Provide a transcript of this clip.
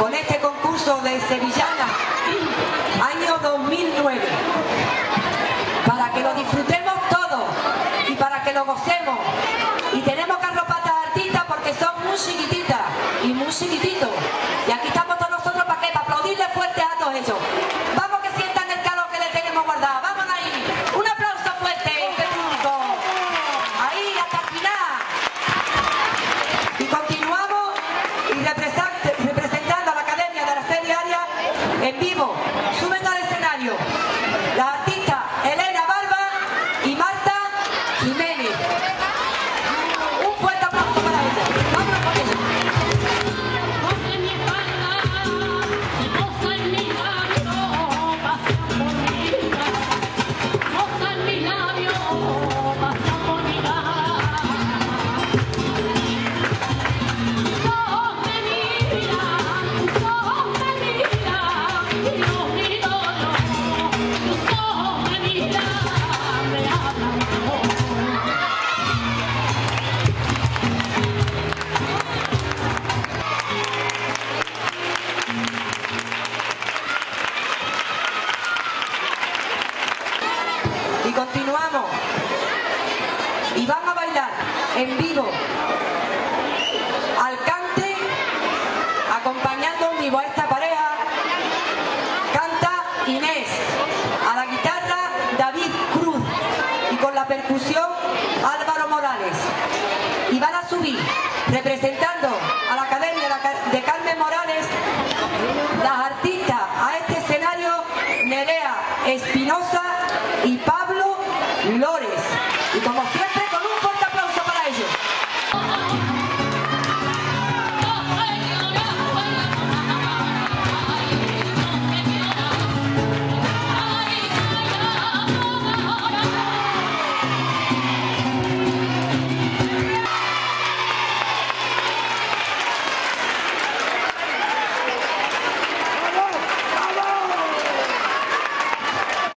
con este concurso de Sevillana, año 2009, para que lo disfrutemos todos y para que lo gocemos. Y tenemos que arropar a artistas porque son muy chiquititas y muy chiquititos. Y aquí estamos todos nosotros para qué, para aplaudirles fuerte a todos ellos. y van a bailar en vivo. Al cante acompañando en vivo a esta pareja canta Inés. A la guitarra David Cruz. Y con la percusión Álvaro Morales. Y van a subir representando a la Academia de Carmen Morales las artistas. A este escenario Nerea Espinosa y Pablo Lores. Y como